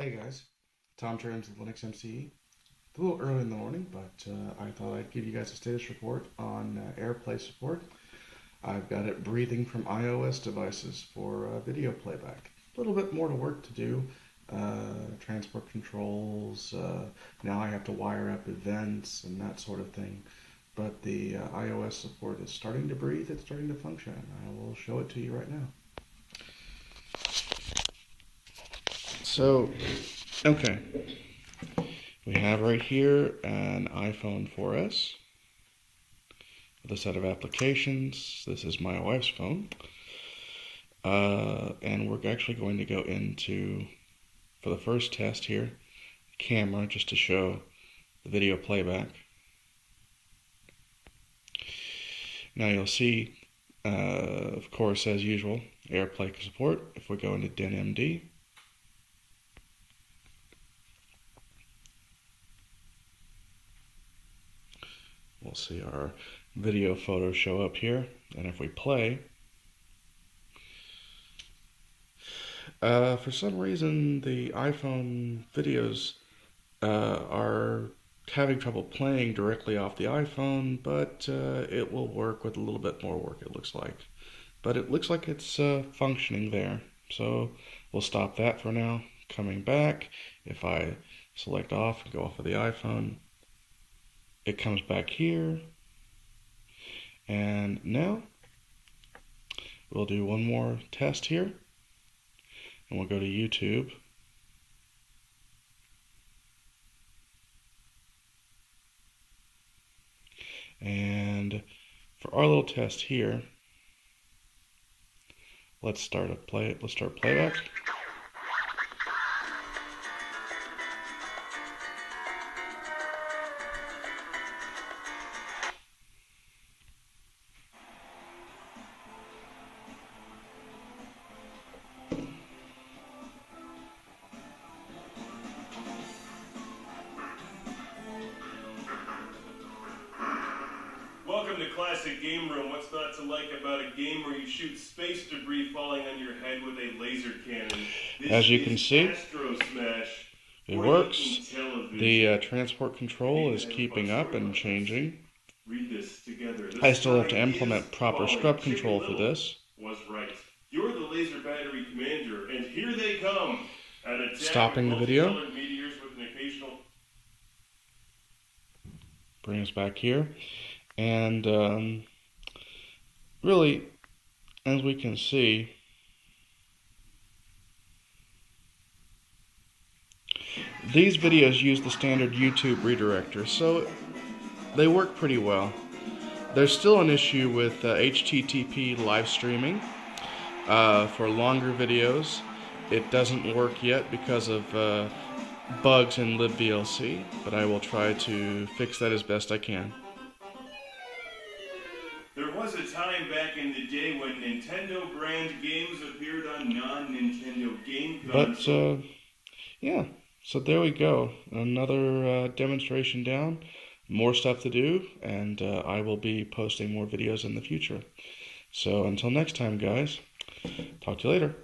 Hey guys, Tom Trams with Linux MCE. A little early in the morning, but uh, I thought I'd give you guys a status report on uh, AirPlay support. I've got it breathing from iOS devices for uh, video playback. A little bit more to work to do. Uh, transport controls, uh, now I have to wire up events and that sort of thing. But the uh, iOS support is starting to breathe, it's starting to function. I will show it to you right now. So, okay. We have right here an iPhone 4S with a set of applications. This is my wife's phone. Uh, and we're actually going to go into, for the first test here, camera just to show the video playback. Now you'll see, uh, of course, as usual, AirPlay support. If we go into DynMD, we'll see our video photos show up here. And if we play, uh, for some reason the iPhone videos uh, are having trouble playing directly off the iPhone, but uh, it will work with a little bit more work, it looks like. But it looks like it's uh, functioning there. So we'll stop that for now. Coming back, if I select off and go off of the iPhone, it comes back here. And now we'll do one more test here. And we'll go to YouTube. And for our little test here, let's start a play let's start playback. Classic Game Room. What's not to like about a game where you shoot space debris falling on your head with a laser cannon? This As you can see, Astro Smash. It works. The uh, transport control is keeping up and changing. Read this together. The I still have to implement proper scrub control for this. Was right. You're the laser battery commander, and here they come. Stopping the video. multicolored with an occasional Bring us back here. And um, really, as we can see, these videos use the standard YouTube redirector, so they work pretty well. There's still an issue with uh, HTTP live streaming uh, for longer videos. It doesn't work yet because of uh, bugs in libVLC, but I will try to fix that as best I can. There was a time back in the day when Nintendo brand games appeared on non-Nintendo game But consoles. uh, yeah, so there we go. Another uh, demonstration down. More stuff to do, and uh, I will be posting more videos in the future. So until next time, guys, talk to you later.